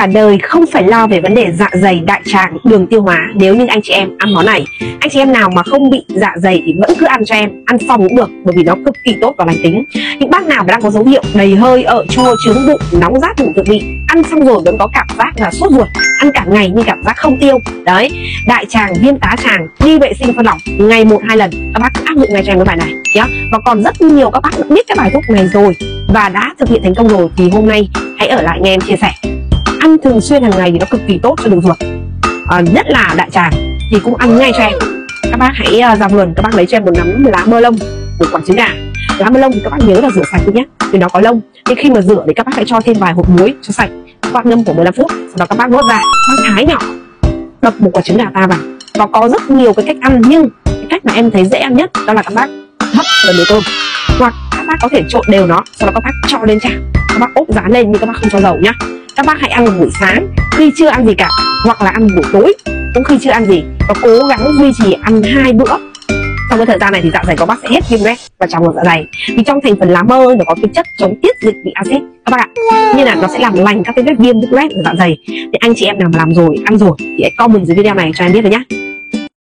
cả đời không phải lo về vấn đề dạ dày, đại tràng, đường tiêu hóa nếu như anh chị em ăn món này. Anh chị em nào mà không bị dạ dày thì vẫn cứ ăn cho em, ăn phòng cũng được bởi vì nó cực kỳ tốt và lành tính. Những bác nào mà đang có dấu hiệu đầy hơi, ở chua, trướng bụng, nóng rát bụng tự vị, ăn xong rồi vẫn có cảm giác là sốt ruột, ăn cả ngày nhưng cảm giác không tiêu. Đấy, đại tràng, viêm tá tràng, đi vệ sinh phân lỏng ngày một hai lần các bác cứ áp dụng ngay cho em cái bài này nhá. Và còn rất nhiều các bác đã biết cái bài thuốc này rồi và đã thực hiện thành công rồi thì hôm nay hãy ở lại nghe em chia sẻ ăn thường xuyên hàng ngày thì nó cực kỳ tốt cho đường ruột. À, nhất là đại tràng thì cũng ăn ngay cho em. Các bác hãy uh, ra vườn các bác lấy cho em một nắm lá mơ lông một quả trứng gà. Lá mơ lông thì các bác nhớ là rửa sạch đi nhé vì nó có lông. Nhưng khi mà rửa thì các bác hãy cho thêm vài hộp muối cho sạch. Các bác ngâm khoảng 15 phút sau đó các bác nuốt ra. Bác thái nhỏ đập một quả trứng gà ta vào. Và có rất nhiều cái cách ăn nhưng cái cách mà em thấy dễ ăn nhất đó là các bác hấp vào nồi tôm hoặc các bác có thể trộn đều nó sau đó các bác cho lên chảo các bác ốp dán lên nhưng các bác không cho dầu nhá các bác hãy ăn vào buổi sáng khi chưa ăn gì cả, hoặc là ăn buổi tối. Cũng khi chưa ăn gì, và cố gắng duy trì ăn hai bữa. Trong cái thời gian này thì dạ dày của bác sẽ hết viêm loét và trong dạ dày. Vì trong thành phần lá mơ nó có cái chất chống tiết dịch bị axit. Các bác ạ, như là nó sẽ làm lành các cái vết viêm vết loét ở dạ dày. Thì anh chị em nào mà làm rồi, ăn rồi thì hãy comment dưới video này cho em biết rồi nhá.